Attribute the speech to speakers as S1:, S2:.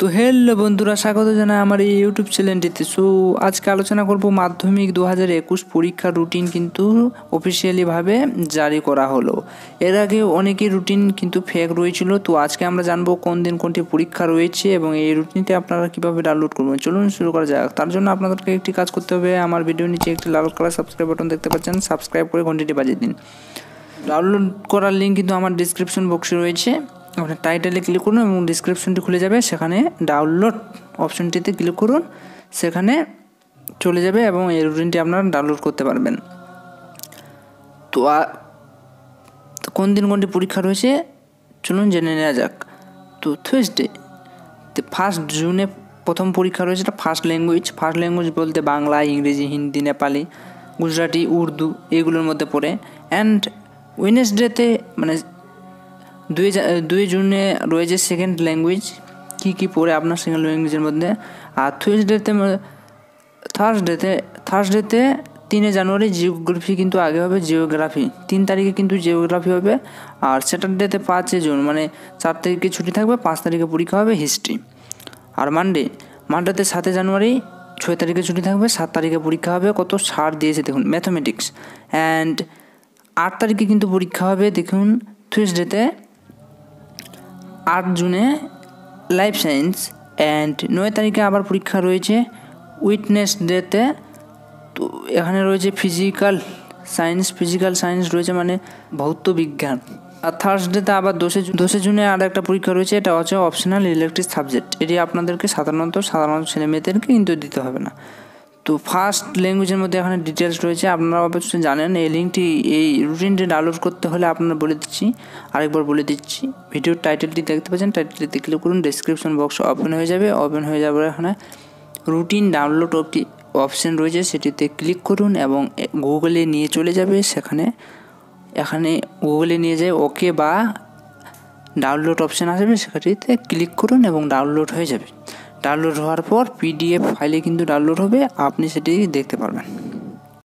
S1: তো হ্যালো বন্ধুরা, স্বাগত জানাই আমার এই ইউটিউব চ্যানেলটিতে সো আজকে আলোচনা করব মাধ্যমিক দু হাজার একুশ পরীক্ষার রুটিন কিন্তু অফিসিয়ালিভাবে জারি করা হলো। এর আগে অনেকেই রুটিন কিন্তু ফেক রয়েছিল, তো আজকে আমরা জানব কোন দিন কোনটি পরীক্ষা রয়েছে এবং এই রুটিনটি আপনারা কীভাবে ডাউনলোড করবেন। চলুন শুরু করা যাক। তার জন্য আপনাদেরকে একটি কাজ করতে হবে, আমার ভিডিও নিচে একটি লাল কালার সাবস্ক্রাইব বাটন দেখতে পাচ্ছেন সাবস্ক্রাইব করে ঘন্টিটি বাজিয়ে দিন। ডাউনলোড করার লিঙ্ক কিন্তু আমার ডিসক্রিপশন বক্সে রয়েছে। আপনার টাইটেলে ক্লিক করুন এবং ডিসক্রিপশনটি খুলে যাবে, সেখানে ডাউনলোড অপশনটিতে ক্লিক করুন, সেখানে চলে যাবে এবং এই রুটিনটি আপনারা ডাউনলোড করতে পারবেন। তো কোন দিন কোনটি পরীক্ষা রয়েছে? চলুন জেনে নেওয়া যাক। তো থার্সডে তো ফার্স্ট জুনে প্রথম পরীক্ষা রয়েছে এটা ফার্স্ট ল্যাঙ্গুয়েজ ফার্স্ট ল্যাঙ্গুয়েজ বলতে বাংলা, ইংরেজি, হিন্দি, নেপালি, গুজরাটি, উর্দু এগুলোর মধ্যে পড়ে। অ্যান্ড ওয়েনেসডেতে মানে দুই দুই জুনে রয়েছে সেকেন্ড ল্যাঙ্গুয়েজ কী কী পড়ে আপনার সেকেন্ড ল্যাঙ্গুয়েজের মধ্যে? আর থুইসডেতে থার্সডেতে থার্সডেতে তিনে জানুয়ারি জিওগ্রাফি কিন্তু আগে হবে জিওগ্রাফি তিন তারিখে কিন্তু জিওগ্রাফি হবে। আর স্যাটারডেতে পাঁচে জুন মানে চার তারিখে ছুটি থাকবে, পাঁচ তারিখে পরীক্ষা হবে হিস্ট্রি আর মানডে মানডেতে সাতে জানুয়ারি, ছয় তারিখে ছুটি থাকবে, সাত তারিখে পরীক্ষা হবে। কত ছাড় দিয়েছে দেখুন ম্যাথামেটিক্স অ্যান্ড আট তারিখে কিন্তু পরীক্ষা হবে, দেখুন থুইসডেতে আট জুনে লাইফ সায়েন্স অ্যান্ড নয় তারিখে আবার পরীক্ষা রয়েছে। উইটনেস ডেতে তো এখানে রয়েছে ফিজিক্যাল সায়েন্স ফিজিক্যাল সায়েন্স রয়েছে মানে ভৌত বিজ্ঞান। আর থার্সডেতে আবার দোষে দোষে জুনে আর একটা পরীক্ষা রয়েছে, এটা হচ্ছে অপশনাল ইলেকট্রিক সাবজেক্ট এটি আপনাদেরকে সাধারণত সাধারণত ছেলে মেয়েদেরকে কিন্তু দিতে হবে না। তো ফার্স্ট ল্যাঙ্গুয়েজের মধ্যে এখানে ডিটেলস রয়েছে, আপনারা অবশ্যই জানেন, এই লিঙ্কটি এই রুটিনটি ডাউনলোড করতে হলে আপনারা বলে দিচ্ছি, আরেকবার বলে দিচ্ছি। ভিডিওর টাইটেলটি দেখতে পাচ্ছেন টাইটেলটিতে ক্লিক করুন ডিসক্রিপশন বক্স ওপেন হয়ে যাবে ওপেন হয়ে যাবে এখানে রুটিন ডাউনলোড অপটি অপশন রয়েছে, সেটিতে ক্লিক করুন এবং গুগলে নিয়ে চলে যাবে, সেখানে, এখানে গুগলে নিয়ে যায় ওকে বা ডাউনলোড অপশান আসবে সেখানটিতে ক্লিক করুন এবং ডাউনলোড হয়ে যাবে। ডাউনলোড হওয়ার পর পিডিএফ ফাইলে কিন্তু ডাউনলোড হবে আপনি সেটি দেখতে পারবেন।